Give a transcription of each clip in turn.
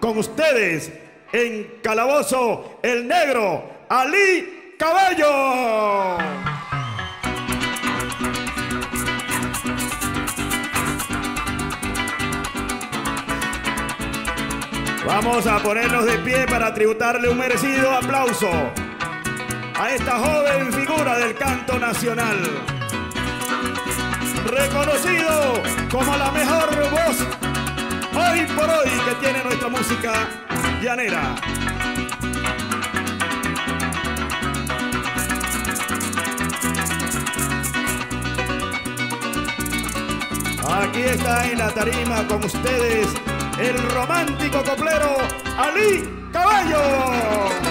Con ustedes, en Calabozo, el negro, Ali Caballo. Vamos a ponernos de pie para tributarle un merecido aplauso a esta joven figura del canto nacional. Reconocido como la mejor voz hoy por hoy que tiene nuestra música llanera. Aquí está en la tarima con ustedes el romántico coplero Ali Caballo.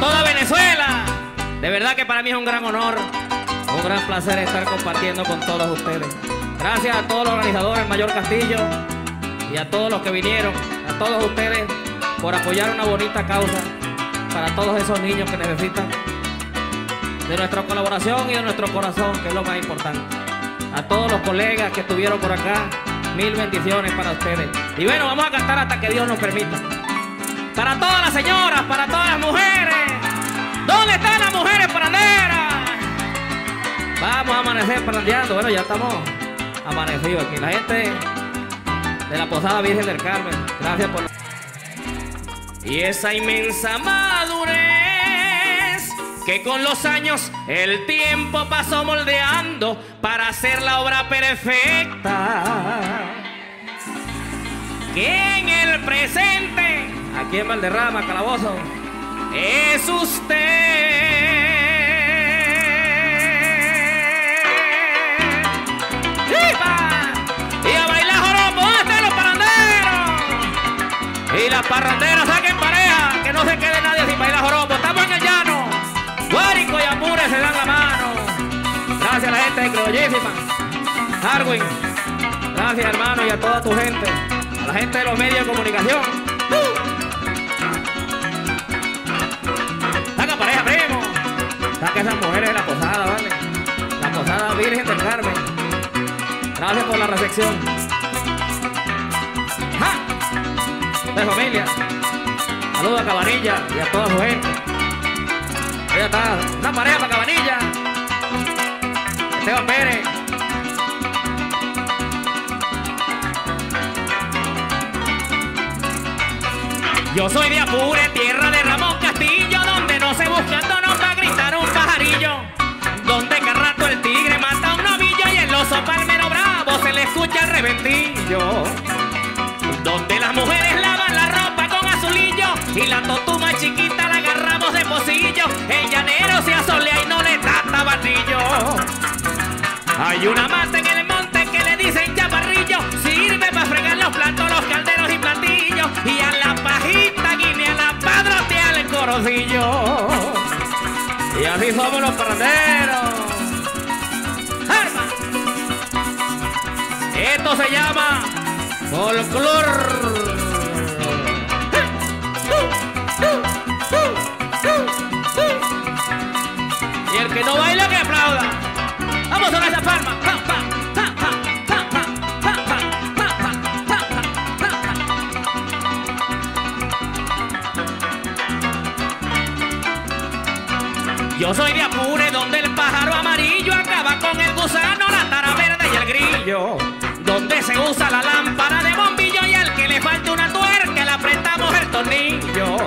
Toda Venezuela. De verdad que para mí es un gran honor, un gran placer estar compartiendo con todos ustedes. Gracias a todos los organizadores, Mayor Castillo, y a todos los que vinieron, a todos ustedes, por apoyar una bonita causa para todos esos niños que necesitan de nuestra colaboración y de nuestro corazón, que es lo más importante. A todos los colegas que estuvieron por acá, mil bendiciones para ustedes. Y bueno, vamos a cantar hasta que Dios nos permita. Para todas las señoras, para todas las mujeres. ¿Dónde están las mujeres paranderas? Vamos a amanecer parandeando. Bueno, ya estamos amanecidos aquí. La gente de la Posada Virgen del Carmen. Gracias por... Y esa inmensa madurez que con los años el tiempo pasó moldeando para hacer la obra perfecta. Que en el presente, aquí en Valderrama, Calabozo, es usted. Y a bailar joropo, ¿dónde están los paranderos? Y las parranderas saquen pareja, que no se quede nadie sin bailar joropo. Estamos en el llano. Guárico y Apure se dan la mano. Gracias a la gente de Criollísima. Darwin. Gracias hermano y a toda tu gente. A la gente de los medios de comunicación. ¡Uh! Saca esas mujeres de la posada, ¿vale? La posada Virgen del Carmen. Gracias por la recepción. ¡Ja! De familia. Saludos a Cabanilla y a toda su gente. Ahí está. Una pareja para Cabanilla. Esteban Pérez. Yo soy de Apure, tierra reventillo. Donde las mujeres lavan la ropa con azulillo y la totuma chiquita la agarramos de pocillo. El llanero se asolea y no le da tabatillo. Hay una mata en el monte que le dicen chaparrillo, sirve para fregar los platos, los calderos y platillos. Y a la pajita guinea la padrotea el corocillo. Y así somos los parranderos. Esto se llama folclor. Y el que no baila que aplauda. Vamos con esa palma. Yo soy de Apure, donde el pájaro amarillo acaba con el gusano, la tara verde y el grillo. Donde se usa la lámpara de bombillo y al que le falta una tuerca le apretamos el tornillo.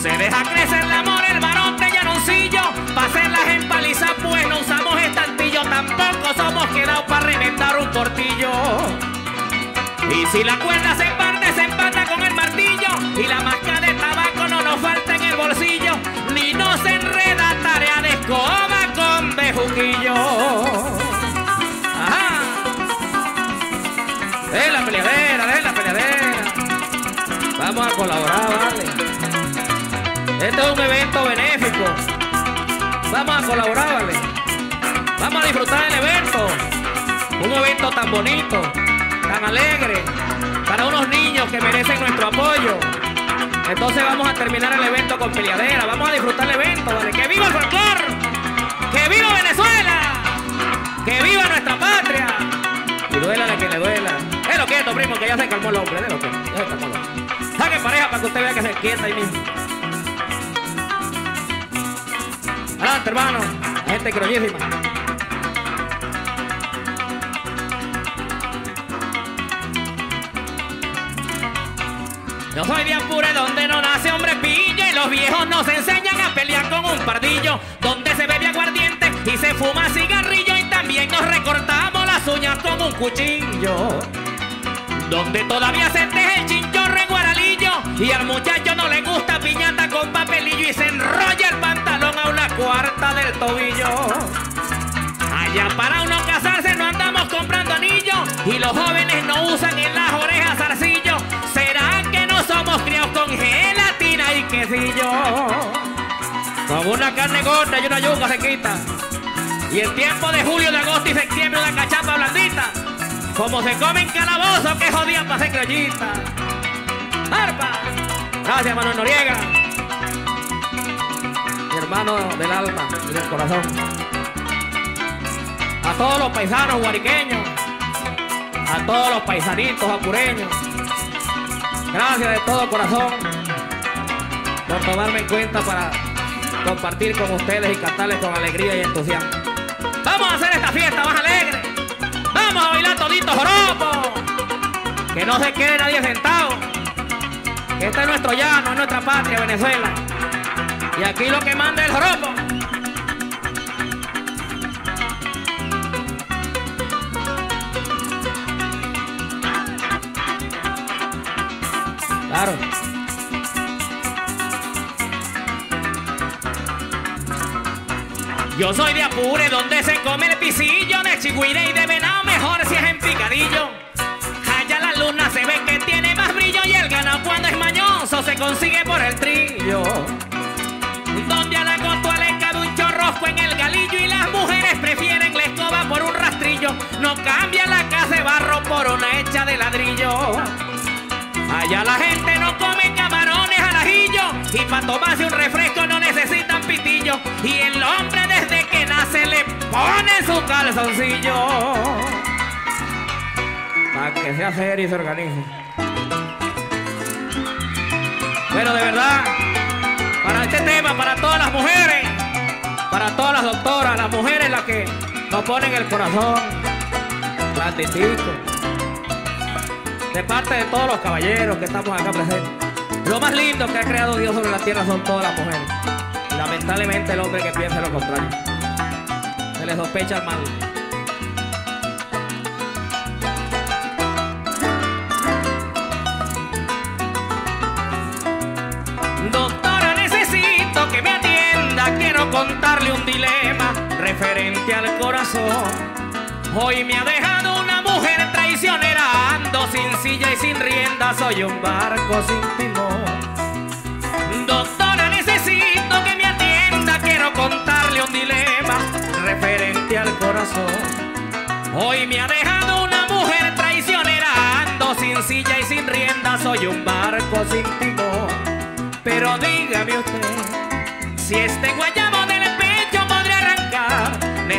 Se deja crecer la amor, el varón de llanoncillo. Pa' hacerlas empalizas, pues no usamos estantillo. Tampoco somos quedados para reventar un portillo. Y si la cuerda se parte, se empata con el martillo. Y la máscara de tabaco no nos falta en el bolsillo. Ni nos enreda tarea de escoba con bejuquillo. De la peleadera, de la peleadera. Vamos a colaborar, vale. Este es un evento benéfico. Vamos a colaborar, vale. Vamos a disfrutar del evento. Un evento tan bonito, tan alegre, para unos niños que merecen nuestro apoyo. Entonces vamos a terminar el evento con peleadera. Vamos a disfrutar el evento, ¿vale? ¡Que viva el folclor! ¡Que viva Venezuela! ¡Que viva primo, que ya se calmó el hombre. Es lo que ya se calmó el hombre. Saque pareja para que usted vea que se quieta ahí mismo. Adelante, hermano. Gente crollísima. Yo soy de Apure donde no nace hombre pillo y los viejos nos enseñan a pelear con un pardillo, donde se bebe aguardiente y se fuma cigarrillo y también nos recortamos las uñas con un cuchillo, donde todavía se teje el chinchorro en guaralillo y al muchacho no le gusta piñata con papelillo y se enrolla el pantalón a una cuarta del tobillo. Allá para uno casarse no andamos comprando anillos y los jóvenes no usan en las orejas zarcillo. ¿Será que no somos criados con gelatina y quesillo? Con una carne gorda y una yuca se quita. Y el tiempo de julio, de agosto y septiembre una cachapa blandita. Como se comen calabozo, que jodía para ser criollita. ¡Arpa! Gracias, Manuel Noriega. Mi hermano del alma y del corazón. A todos los paisanos guariqueños. A todos los paisanitos apureños. Gracias de todo corazón por tomarme en cuenta para compartir con ustedes y cantarles con alegría y entusiasmo. Vamos a hacer esta fiesta más joropo. Que no se quede nadie sentado. Este es nuestro llano, es nuestra patria, Venezuela. Y aquí lo que manda es el joropo. Claro. Yo soy de Apure, donde se come el pisillo de chigüire y de venado, mejor si es en picadillo. Allá la luna se ve que tiene más brillo y el ganado cuando es mañoso se consigue por el trillo. Donde a la cotua le cabe un chorrosco en el galillo y las mujeres prefieren la escoba por un rastrillo. No cambia la casa de barro por una hecha de ladrillo. Allá la gente no come camarones al ajillo y para tomarse un refresco no necesitan pitillo. Y el hombre desde que nace le pone su calzoncillo. Que sea serio y se organice. Bueno, de verdad, para este tema, para todas las mujeres, para todas las doctoras, las mujeres las que nos ponen el corazón, granditico de parte de todos los caballeros que estamos acá presentes. Lo más lindo que ha creado Dios sobre la tierra son todas las mujeres. Y lamentablemente el hombre que piensa lo contrario. Se le sospecha el mal. Dilema referente al corazón. Hoy me ha dejado una mujer traicionera, ando sin silla y sin rienda, soy un barco sin timón. Doctora, necesito que me atienda, quiero contarle un dilema referente al corazón. Hoy me ha dejado una mujer traicionera, ando sin silla y sin rienda, soy un barco sin timón. Pero dígame usted, si este guayabo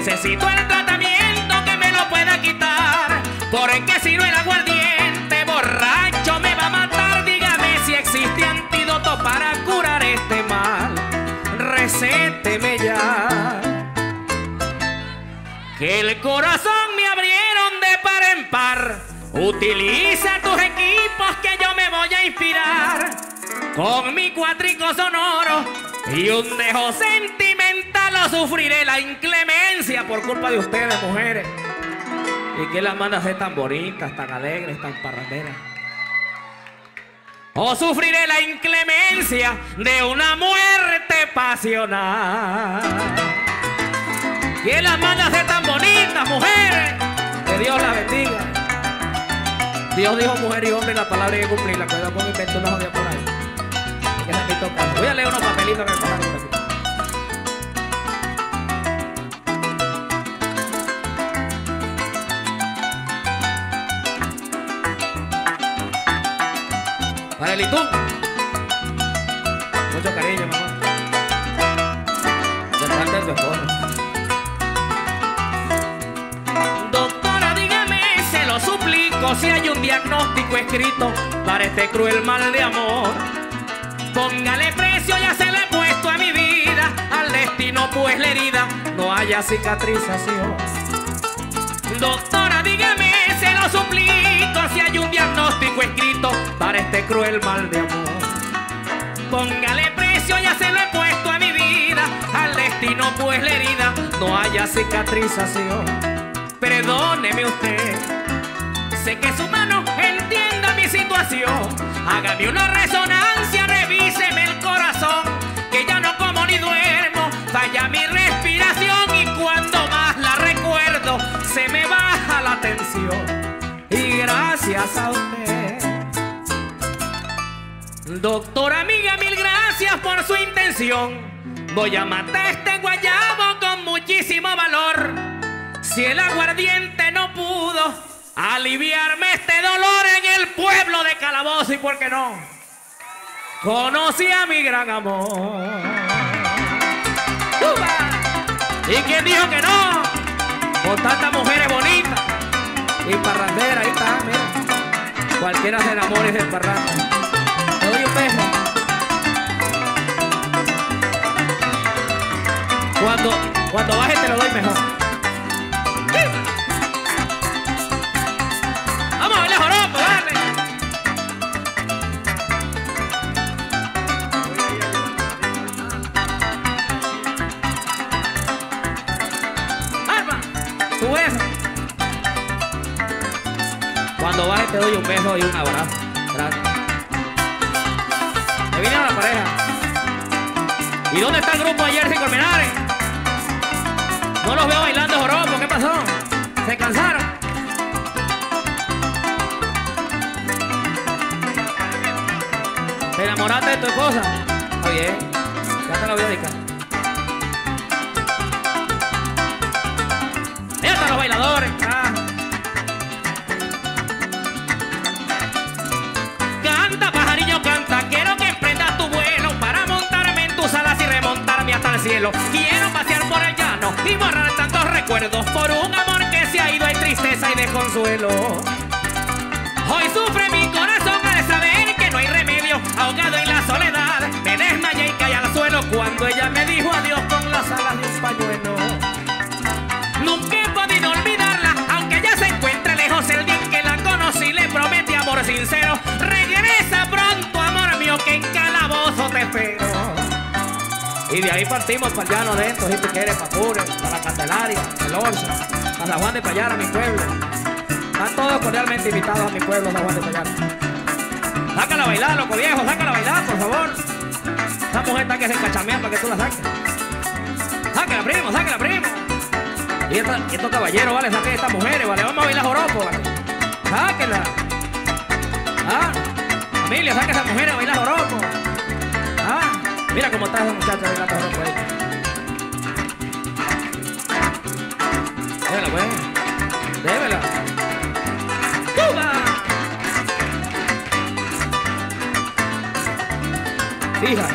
necesito el tratamiento que me lo pueda quitar. Porque si no el aguardiente borracho me va a matar, dígame si existe antídoto para curar este mal. Recéteme ya. Que el corazón me abrieron de par en par. Utiliza tus equipos que yo me voy a inspirar. Con mi cuatrico sonoro y un dejo sentimental sufriré la inclemencia por culpa de ustedes, mujeres. ¿Y que las manda a ser tan bonitas, tan alegres, tan parranderas? O sufriré la inclemencia de una muerte pasional. ¿Quién las manda a ser tan bonitas, mujeres? Que Dios las bendiga. Dios dijo mujer y hombre la palabra hay que cumplirla. Cuidado con invento unos odios por ahí. Que. Voy a leer unos papelitos que me Itú. mucho cariño, mamá. Doctora, dígame, se lo suplico, si hay un diagnóstico escrito para este cruel mal de amor. Póngale precio, ya se le he puesto a mi vida, al destino pues la herida no haya cicatrización. Doctora, dígame, suplico, si hay un diagnóstico escrito para este cruel mal de amor. Póngale precio, ya se lo he puesto a mi vida, al destino pues la herida no haya cicatrización. Perdóneme usted, sé que su mano entienda mi situación. Hágame una resonancia, revíseme el corazón, que ya no como ni duermo, falla mi respiración y cuando más la recuerdo se me baja Y gracias a usted. Doctor amiga, mil gracias por su intención. Voy a matar este guayabo con muchísimo valor. Si el aguardiente no pudo aliviarme este dolor en el pueblo de Calabozo y por qué no, conocí a mi gran amor. ¿Y quién dijo que no? Con tantas mujeres bonitas y parranderas, ahí está, mira. Cualquiera se enamora y se. Te doy un beso. Cuando, cuando baje te lo doy mejor. Te doy un beso y un abrazo. Gracias. Me vinieron la pareja. ¿Y dónde está el grupo ayer sin Colmenares? No los veo bailando joropo, ¿qué pasó? ¿Se cansaron? ¿Te enamoraste de tu esposa? Bien, ya te la voy a dedicar. Ya están los bailadores. Cielo. Quiero pasear por el llano y borrar tantos recuerdos por un amor que se ha ido. Hay tristeza y desconsuelo. Hoy sufre mi de ahí partimos para el llano adentro, si tú quieres, para Pure, para la Candelaria, el Orso, para San Juan de Payara, mi pueblo. Están todos cordialmente invitados a mi pueblo, San Juan de Payara. Sácala a bailar, loco viejo, sácala a bailar, por favor. Esa mujer está que se encachamea para que tú la saques. Sáquela, primo, sáquela, primo. Y, estos caballeros, vale, saquen estas mujeres, vale, vamos a bailar joropo, vale. Sáquela. Ah, familia, saque a esa mujer a bailar joropo. Mira cómo está esa muchacha bailando joropo ahí. Débela, pues. Débela. ¡Tuba! Fija.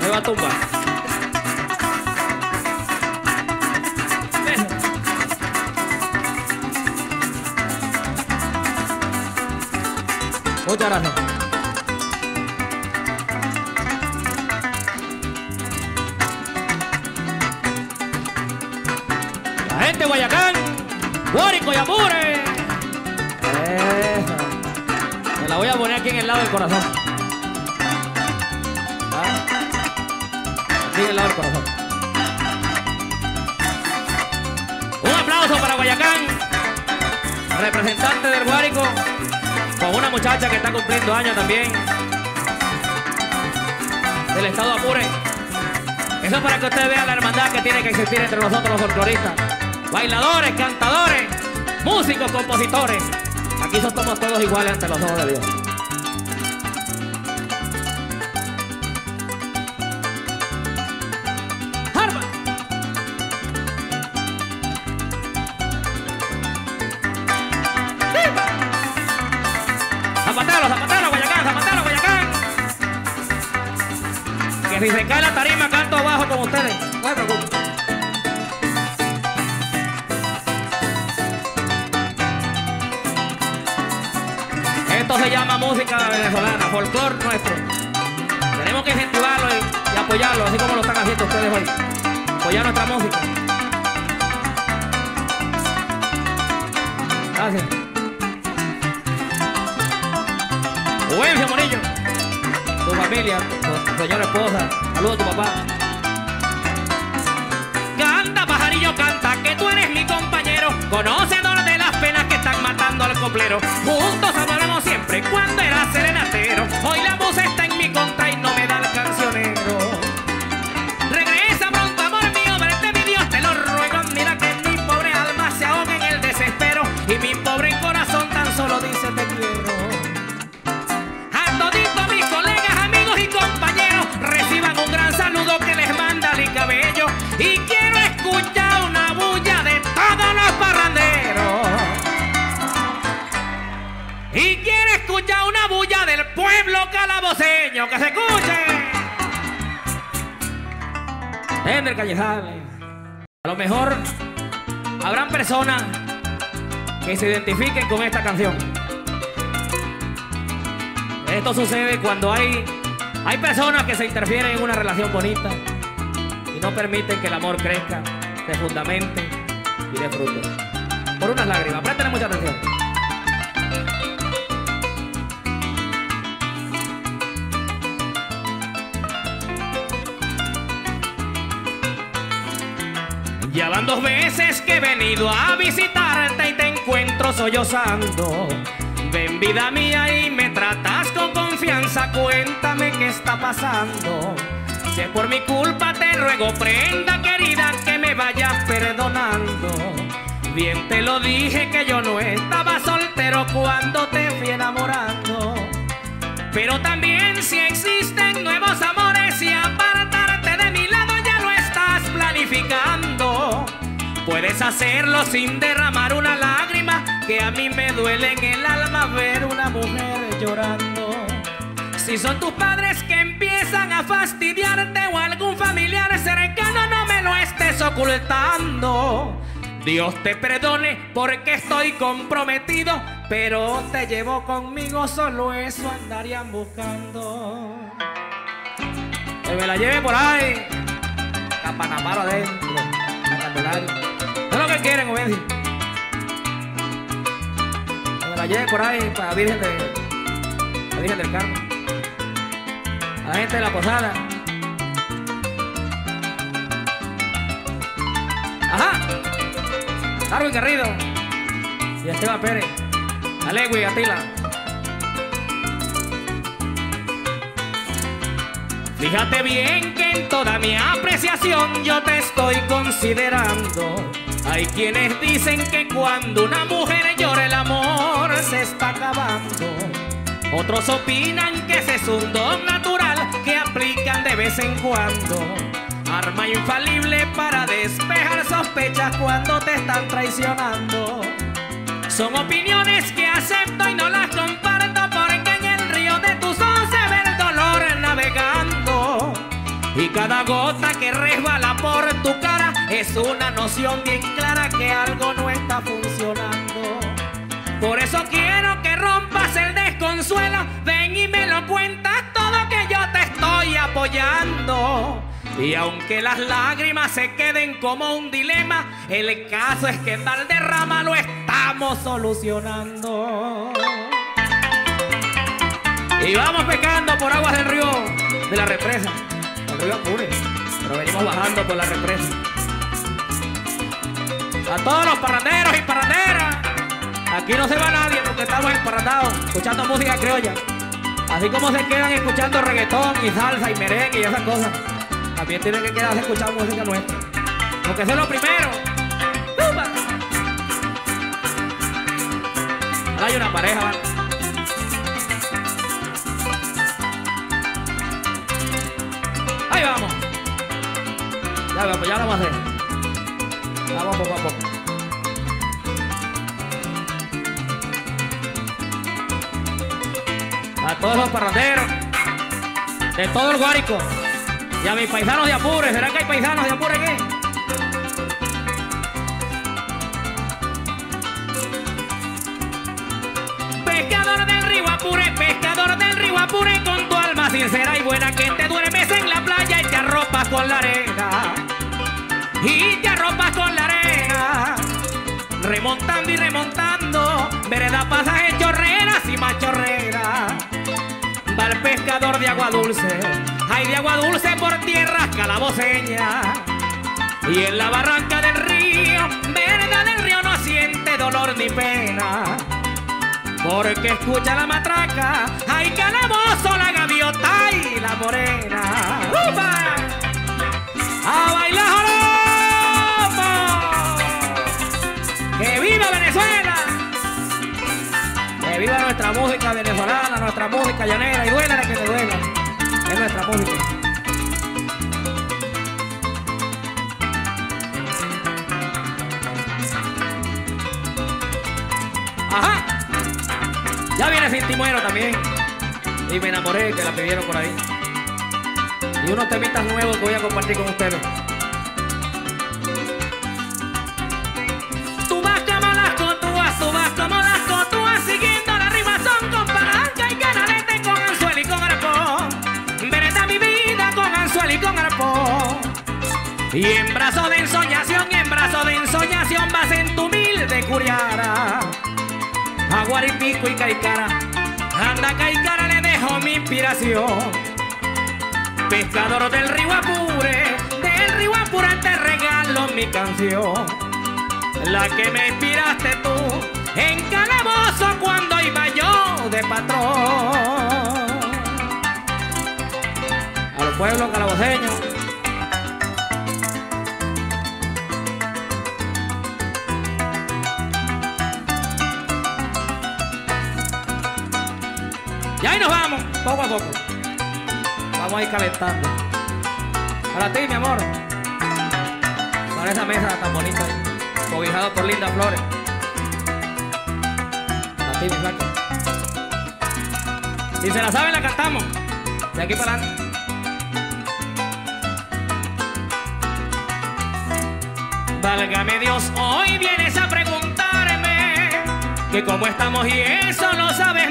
Me va a tumbar. Muchas gracias. De Guayacán, Guárico y Amure. Eso. Me la voy a poner aquí en el lado del corazón. ¿Ah? Aquí en el lado del corazón. Un aplauso para Guayacán, representante del Guárico, con una muchacha que está cumpliendo años también, del estado Apure. Eso es para que ustedes vean la hermandad que tiene que existir entre nosotros los folcloristas. Bailadores, cantadores, músicos, compositores. Aquí somos todos iguales ante los ojos de Dios. Zapatero, zapatero, Guayacán, zapatero, Guayacán. que si se cae la tarima canto abajo con ustedes. No se preocupen. Se llama música venezolana, folclor nuestro. Tenemos que incentivarlo y, apoyarlo, así como lo están haciendo ustedes hoy. Apoyar nuestra música. Gracias. Buencio Morillo. Tu familia, tu, tu señora esposa. Saludos a tu papá. Canta, pajarillo, canta, que tú eres mi compañero, conocedor Juntos amamos siempre cuando era serenatero. Hoy la ¡Que se escuche! Ender Callejales. A lo mejor habrán personas que se identifiquen con esta canción. Esto sucede cuando hay, hay personas que se interfieren en una relación bonita y no permiten que el amor crezca, se fundamente y dé frutos. Por unas lágrimas, préstenle mucha atención. Ya dos veces que he venido a visitarte y te encuentro sollozando. Ven vida mía y me tratas con confianza, cuéntame qué está pasando. Si es por mi culpa te ruego, prenda querida, que me vayas perdonando. Bien te lo dije que yo no estaba soltero cuando te fui enamorando. Pero también si existen nuevos amores hacerlo sin derramar una lágrima, que a mí me duele en el alma ver una mujer llorando. Si son tus padres que empiezan a fastidiarte o algún familiar cercano, no me lo estés ocultando. Dios te perdone porque estoy comprometido, pero te llevo conmigo, solo eso andarían buscando. Que me la lleve por ahí, Capanamaro adentro, la. No es lo que quieren, Obedi. Que me la lleve por ahí para la Virgen, de, la Virgen del Carmen. A la gente de la posada. Ajá. Darwin Garrido y Esteban Pérez, Alegui y Atila. Fíjate bien que en toda mi apreciación yo te estoy considerando. Hay quienes dicen que cuando una mujer llora el amor se está acabando. Otros opinan que ese es un don natural que aplican de vez en cuando. Arma infalible para despejar sospechas cuando te están traicionando. Son opiniones que acepto y no las comparto porque en el río de tus ojos se ve el dolor navegando. Y cada gota que resbala por tu cara es una noción bien clara que algo no está funcionando. Por eso quiero que rompas el desconsuelo, ven y me lo cuentas todo que yo te estoy apoyando. Y aunque las lágrimas se queden como un dilema, el caso es que tal derrama lo estamos solucionando. Y vamos pecando por aguas del río, de la represa, el río Apure, pero venimos bajando por la represa. A todos los parranderos y parranderas, aquí no se va nadie porque estamos emparrandados, escuchando música criolla. Así como se quedan escuchando reggaetón y salsa y merengue y esas cosas. También tienen que quedarse escuchando música nuestra. Porque eso es lo primero. ¡Upa! Hay una pareja, ¿vale? Ahí vamos. Ya vamos, ya lo vamos a hacer. Vamos poco a poco. A todos los parranderos de todo el Guárico. Y a mis paisanos de Apure, ¿será que hay paisanos de Apure aquí? Pescador del río Apure, pescador del río Apure, con tu alma sincera y buena que te duermes en la playa y te arropas con la arena. Y te arropas con. Remontando y remontando, vereda pasaje chorreras y machorreras. Va el pescador de agua dulce, hay de agua dulce por tierras calaboseñas. Y en la barranca del río, vereda del río no siente dolor ni pena. Porque escucha la matraca, hay calabozo, la gaviota y la morena. ¡Upa! ¡A bailar viva Venezuela! ¡Que viva nuestra música venezolana, nuestra música llanera! Y duele la que te duela. Es nuestra música. Ajá. Ya viene sin timuero también. Y me enamoré, que la pidieron por ahí. Y unos temitas nuevos que voy a compartir con ustedes. Y en brazo de ensoñación, en brazo de ensoñación vas en tu humilde curiara. A Guaripico y Caicara, anda Caicara le dejo mi inspiración. Pescador del río Apure, del río Apure te regalo mi canción. La que me inspiraste tú en Calabozo cuando iba yo de patrón. A los pueblos Y ahí nos vamos, poco a poco. Vamos a ir calentando. Para ti, mi amor. Para esa mesa tan bonita, ahí, cobijado por lindas flores. Para ti, mi flaca. Si se la saben, la cantamos. De aquí para adelante. Válgame Dios, hoy vienes a preguntarme que cómo estamos y eso lo sabes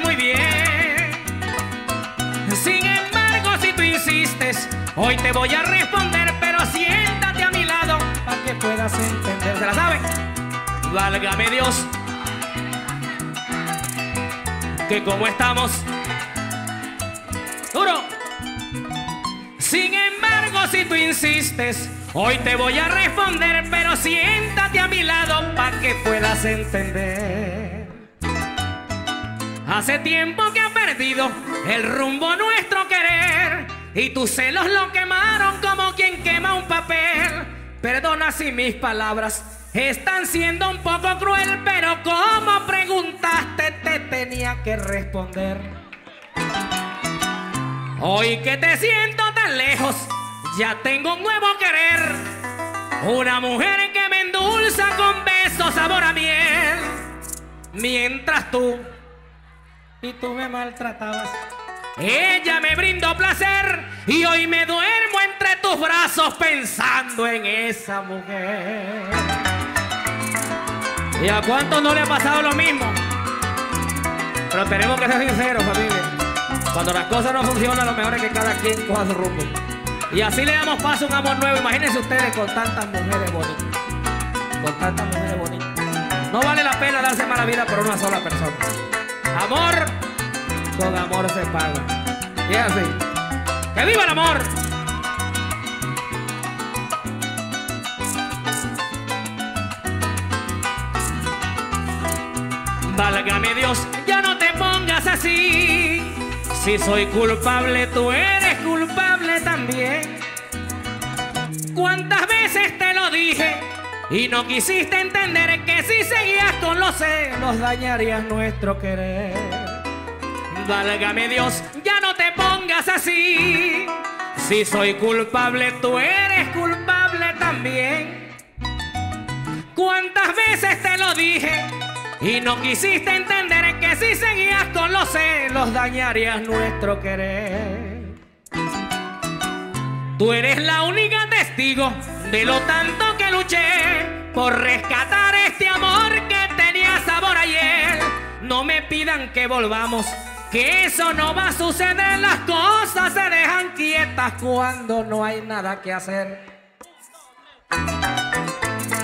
hoy te voy a responder, pero siéntate a mi lado para que puedas entender. ¿Se la saben? Válgame Dios, que cómo estamos. Duro. Sin embargo, si tú insistes, hoy te voy a responder, pero siéntate a mi lado para que puedas entender. Hace tiempo que ha perdido el rumbo nuestro querer y tus celos lo quemaron como quien quema un papel. Perdona si mis palabras están siendo un poco cruel, pero como preguntaste te tenía que responder. Hoy que te siento tan lejos, ya tengo un nuevo querer. Una mujer que me endulza con besos sabor a miel. Mientras tú y tú me maltratabas. Ella me brindó placer y hoy me duermo entre tus brazos pensando en esa mujer. ¿Y a cuántos no le ha pasado lo mismo? Pero tenemos que ser sinceros, familia. Cuando las cosas no funcionan, lo mejor es que cada quien coja su rumbo. Y así le damos paso a un amor nuevo. Imagínense ustedes con tantas mujeres bonitas. Con tantas mujeres bonitas. No vale la pena darse mala vida por una sola persona. Amor, con amor se paga. Y así. ¡Que viva el amor! Válgame Dios, ya no te pongas así. Si soy culpable, tú eres culpable también. ¿Cuántas veces te lo dije? Y no quisiste entender que si seguías con los celos dañarías nuestro querer. Válgame Dios, ya no te pongas así. Si soy culpable, tú eres culpable también. ¿Cuántas veces te lo dije? Y no quisiste entender que si seguías con los celos dañarías nuestro querer. Tú eres la única testigo de lo tanto que luché por rescatar este amor que tenía sabor ayer. No me pidan que volvamos, que eso no va a suceder. Las cosas se dejan quietas cuando no hay nada que hacer.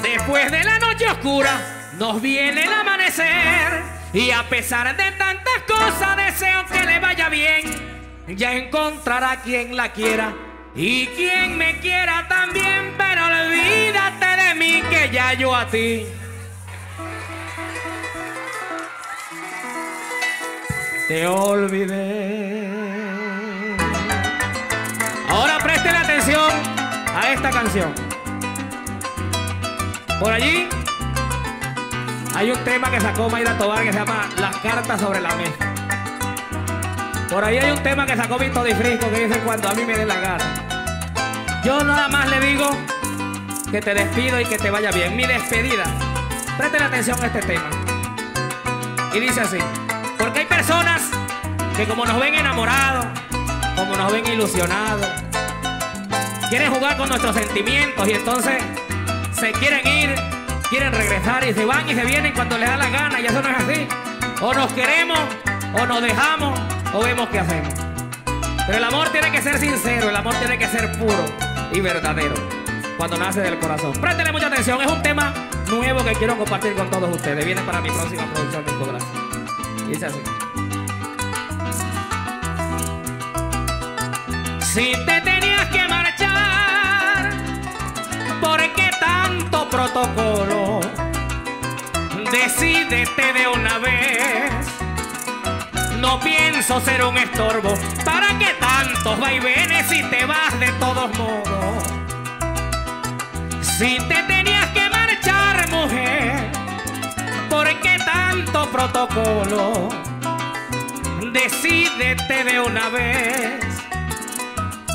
Después de la noche oscura nos viene el amanecer y a pesar de tantas cosas deseo que le vaya bien. Ya encontrará quien la quiera y quien me quiera también, pero olvídate de mí que ya yo a ti. Te olvidé. Ahora presten atención a esta canción. Por allí hay un tema que sacó Mayra Tobar que se llama Las cartas sobre la mesa. Por ahí hay un tema que sacó Víctor Di Frisco que dice cuando a mí me dé la gana. Yo nada más le digo que te despido y que te vaya bien. Mi despedida. Presten atención a este tema. Y dice así. Personas que como nos ven enamorados, como nos ven ilusionados, quieren jugar con nuestros sentimientos y entonces se quieren ir, quieren regresar y se van y se vienen cuando les da la gana y eso no es así. O nos queremos, o nos dejamos, o vemos qué hacemos. Pero el amor tiene que ser sincero, el amor tiene que ser puro y verdadero cuando nace del corazón. Préstele mucha atención, es un tema nuevo que quiero compartir con todos ustedes. Viene para mi próxima producción discográfica. Si te tenías que marchar, ¿por qué tanto protocolo? Decídete de una vez. No pienso ser un estorbo. ¿Para qué tantos vaivenes si te vas de todos modos? Si te protocolo? Decídete de una vez.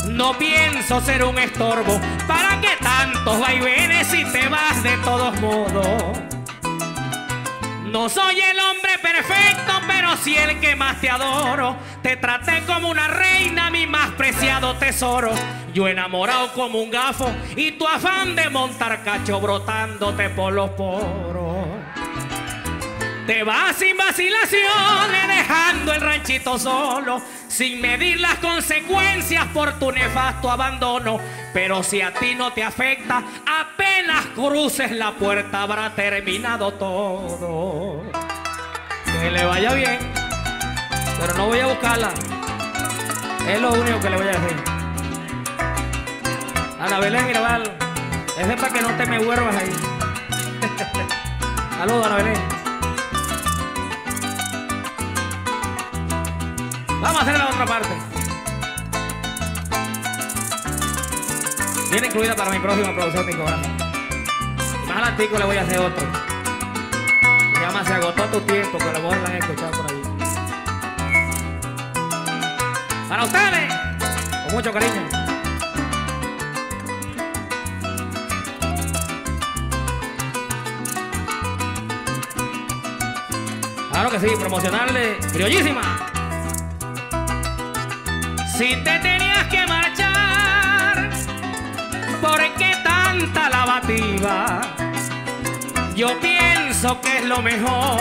No pienso ser un estorbo. ¿Para qué tantos vaivenes si te vas de todos modos? No soy el hombre perfecto, pero sí el que más te adoro. Te traté como una reina, mi más preciado tesoro. Yo enamorado como un gafo y tu afán de montar cacho brotándote por los poros. Te vas sin vacilaciones, dejando el ranchito solo, sin medir las consecuencias por tu nefasto abandono. Pero si a ti no te afecta, apenas cruces la puerta habrá terminado todo. Que le vaya bien, pero no voy a buscarla. Es lo único que le voy a decir. Ana Belén Mirabal, es para que no te me vuelvas ahí. Saludos, Ana Belén. Vamos a hacer la otra parte. Viene incluida para mi próxima producción discográfica. Más adelantico le voy a hacer otro. Se llama Se agotó tu tiempo, que a lo la han escuchado por ahí. Para ustedes, con mucho cariño. Claro que sí, promocionarle criollísima. Si te tenías que marchar, ¿por qué tanta lavativa? Yo pienso que es lo mejor.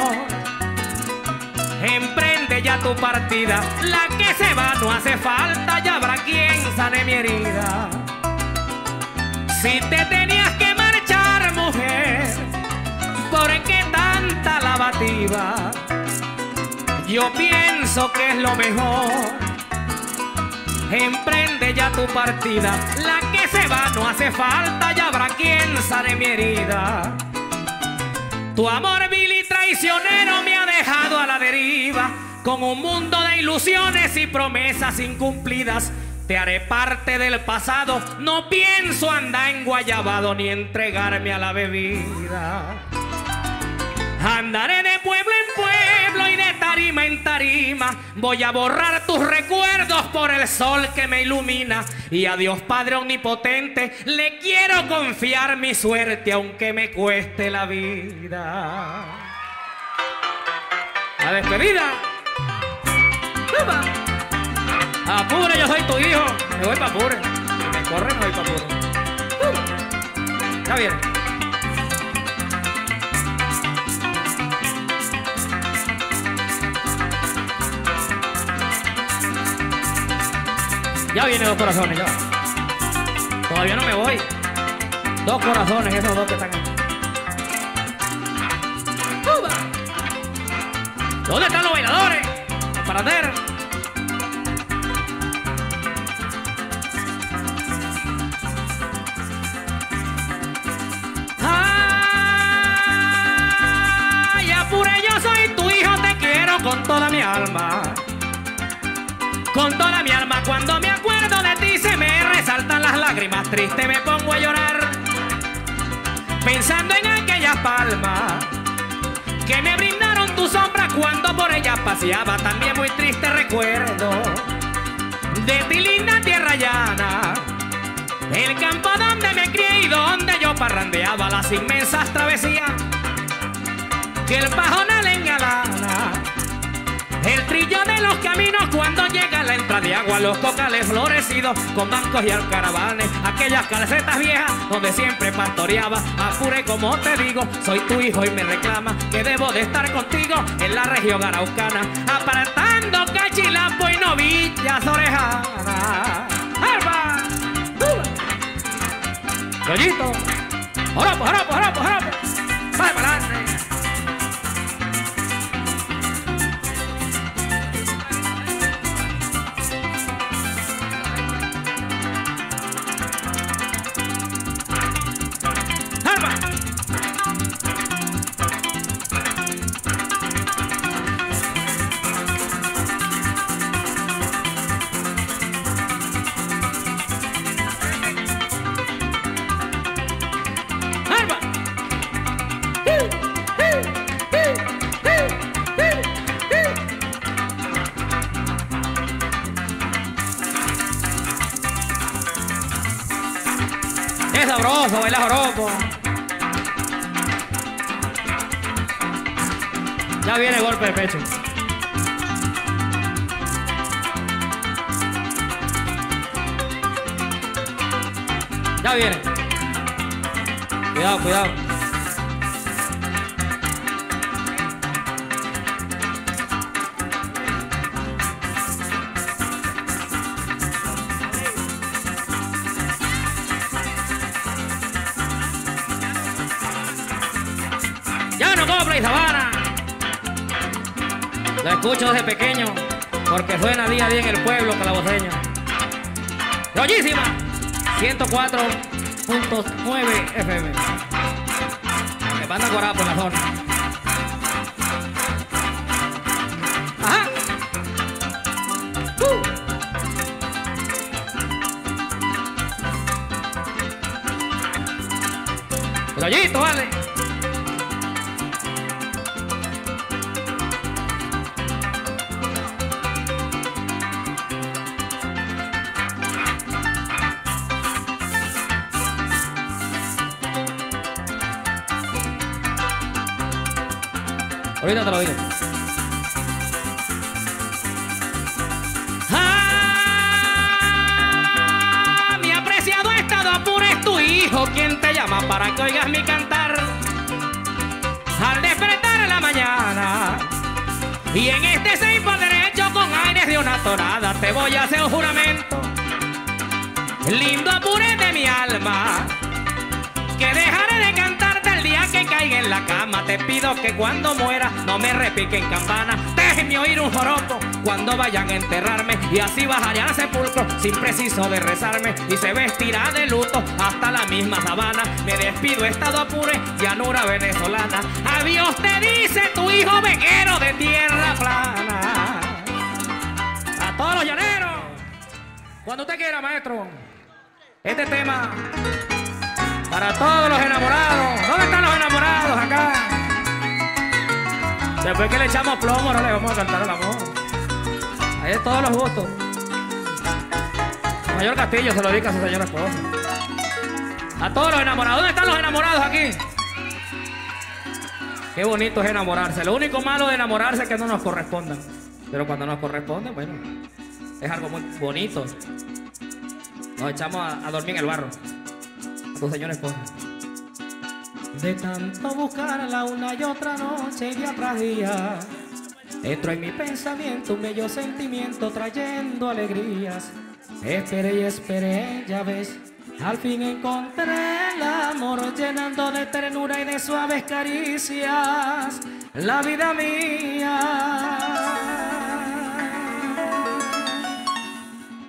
Emprende ya tu partida. La que se va no hace falta, ya habrá quien sane mi herida. Si te tenías que marchar, mujer, ¿por qué tanta lavativa? Yo pienso que es lo mejor. Emprende ya tu partida. La que se va no hace falta, ya habrá quien sane mi herida. Tu amor vil y traicionero me ha dejado a la deriva. Con un mundo de ilusiones y promesas incumplidas. Te haré parte del pasado. No pienso andar en guayabado ni entregarme a la bebida. Andaré de pueblo en pueblo y de tarima en tarima. Voy a borrar tus recuerdos por el sol que me ilumina. Y a Dios Padre Omnipotente le quiero confiar mi suerte aunque me cueste la vida. La despedida. Toma. Apure, yo soy tu hijo. Me voy para Apure. corre, no hay para puro. Ya viene. Ya viene dos corazones, ya. Todavía no me voy. Dos corazones, esos dos que están ahí. ¡Uba! ¿Dónde están los bailadores? Los paraderos. Ay, apure, yo soy tu hijo, te quiero con toda mi alma. Con toda triste me pongo a llorar. Pensando en aquellas palmas que me brindaron tu sombra cuando por ellas paseaba, también muy triste recuerdo de ti linda tierra llana. El campo donde me crié y donde yo parrandeaba las inmensas travesías que el pajonal engalana. El trillo de los caminos cuando llega la entrada de agua, los cocales florecidos con bancos y alcaravanes, aquellas calcetas viejas donde siempre pastoreaba. Apure como te digo, soy tu hijo y me reclama que debo de estar contigo en la región araucana, apartando cachilapo y novillas orejanas. ¡Arba! ¡Rollito! ¡Joropo, joropo, joropo, joropo! ¡Vale para Rollísima 104.9 FM. Me van a corar por la zona. Ajá. Uh. Rollito, vale. Ah, mi apreciado estado apuro es tu hijo quien te llama para que oigas mi cantar. Al despertar en la mañana y en este seis por derecho con aires de una tonada te voy a hacer un juramento. Lindo apure de mi alma en la cama. Te pido que cuando muera no me repiquen campana. Déjenme oír un joropo cuando vayan a enterrarme. Y así bajaré al sepulcro sin preciso de rezarme. Y se vestirá de luto hasta la misma sabana. Me despido, estado apure, llanura venezolana. Adiós te dice tu hijo veguero de tierra plana. A todos los llaneros. Cuando usted quiera, maestro. Este tema para todos los enamorados. ¿Dónde están los enamorados acá? Después que le echamos plomo, no le vamos a cantar el amor. Ahí es todos los gustos. Mayor Castillo se lo dedica a su señora esposa. A todos los enamorados. ¿Dónde están los enamorados aquí? Qué bonito es enamorarse. Lo único malo de enamorarse es que no nos correspondan. Pero cuando nos corresponde, bueno, es algo muy bonito. nos echamos a, a dormir en el barro. A tu señor esposa. De tanto buscarla una y otra noche, día tras día. Dentro en mi pensamiento un bello sentimiento trayendo alegrías. Esperé y esperé, ya ves. Al fin encontré el amor llenando de ternura y de suaves caricias la vida mía.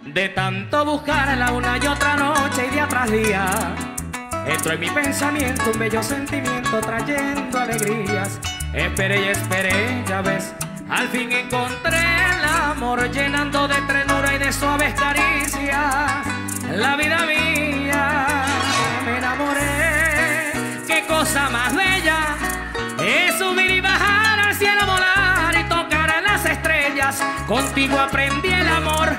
De tanto buscarla una y otra noche y día tras día, entró en mi pensamiento un bello sentimiento trayendo alegrías. Esperé y esperé, ya ves, al fin encontré el amor llenando de ternura y de suaves caricias la vida mía. Me enamoré, qué cosa más bella es subir y bajar al cielo, volar y tocar a las estrellas. Contigo aprendí el amor.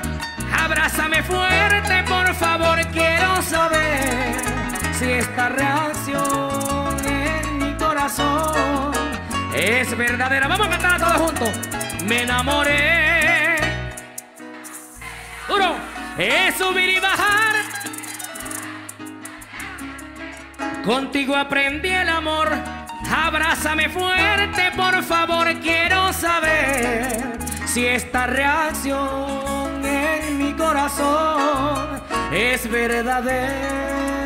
Abrázame fuerte, por favor, quiero saber si esta reacción en mi corazón es verdadera. Vamos a cantar todos juntos. Me enamoré. Duro. Es subir y bajar. Contigo aprendí el amor. Abrázame fuerte, por favor, quiero saber si esta reacción en mi corazón es verdadera.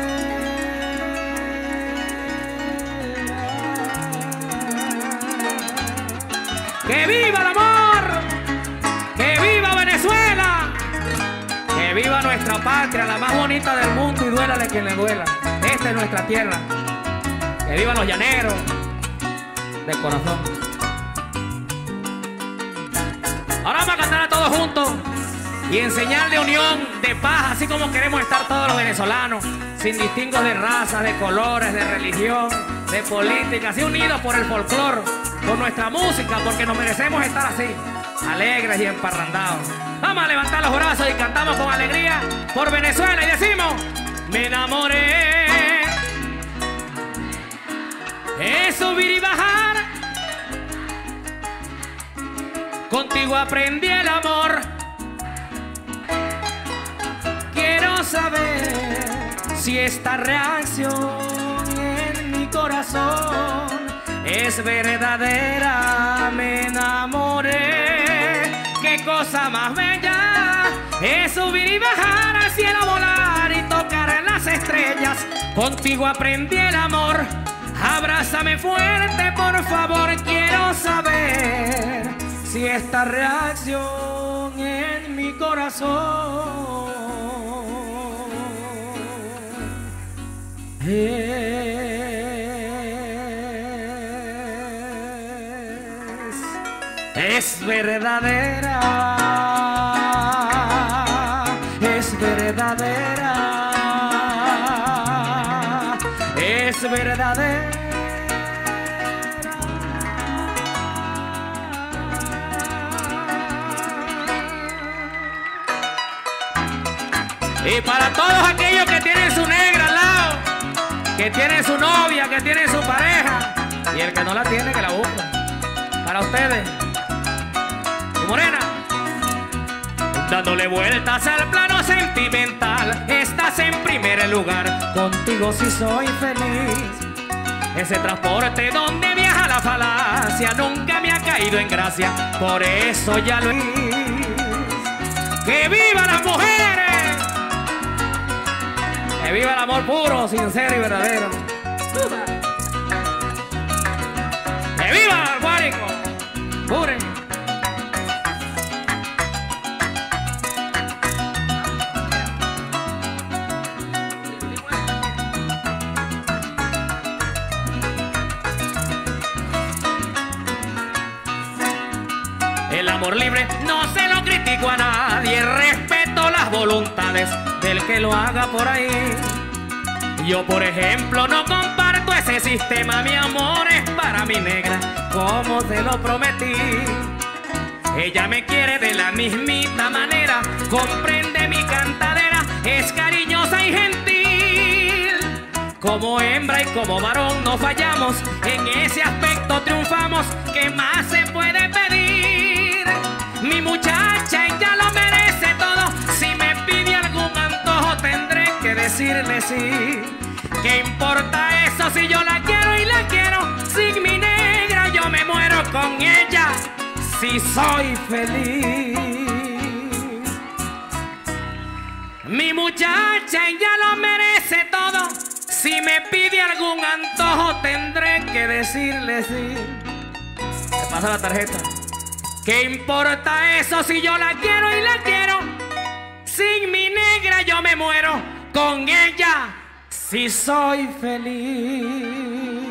¡Que viva el amor! ¡Que viva Venezuela! ¡Que viva nuestra patria, la más bonita del mundo y duélale quien le duela! Esta es nuestra tierra. ¡Que vivan los llaneros! Del corazón. Ahora vamos a cantar a todos juntos y enseñar de unión, de paz, así como queremos estar todos los venezolanos, sin distingos de raza, de colores, de religión, de política, así unidos por el folclor, por nuestra música, porque nos merecemos estar así, alegres y emparrandados. Vamos a levantar los brazos y cantamos con alegría por Venezuela y decimos, me enamoré. Es subir y bajar. Contigo aprendí el amor. Quiero saber si esta reacción en mi corazón es verdadera. Me enamoré. Qué cosa más bella es subir y bajar al cielo, volar y tocar las estrellas. Contigo aprendí el amor. Abrázame fuerte, por favor, quiero saber si esta reacción en mi corazón es, es verdadera, es verdadera, es verdadera. Y para todos aquellos que tienen su negra al lado, que tienen su novia, que tienen su pareja, y el que no la tiene, que la busca. Para ustedes, dándole vueltas al plano sentimental, estás en primer lugar, contigo sí soy feliz. Ese transporte donde viaja la falacia nunca me ha caído en gracia, por eso ya lo. ¡Que viva las mujeres! ¡Que viva el amor puro, sincero y verdadero! El amor libre no se lo critico a nadie, respeto las voluntades del que lo haga por ahí. Yo, por ejemplo, no comparto ese sistema, mi amor es para mi negra, como te lo prometí. Ella me quiere de la mismita manera, comprende mi cantadera, es cariñosa y gentil. Como hembra y como varón no fallamos, en ese aspecto triunfamos, ¿qué más se puede muchacha ella lo merece todo, si me pide algún antojo tendré decirle sí. ¿Qué importa eso si yo la quiero y la quiero? Sin mi negra yo me muero con ella si soy feliz. Mi muchacha ella lo merece todo. Si me pide algún antojo tendré que decirle sí. Me pasa la tarjeta. ¿Qué importa eso si yo la quiero y la quiero? Sin mi negra yo me muero con ella si soy feliz.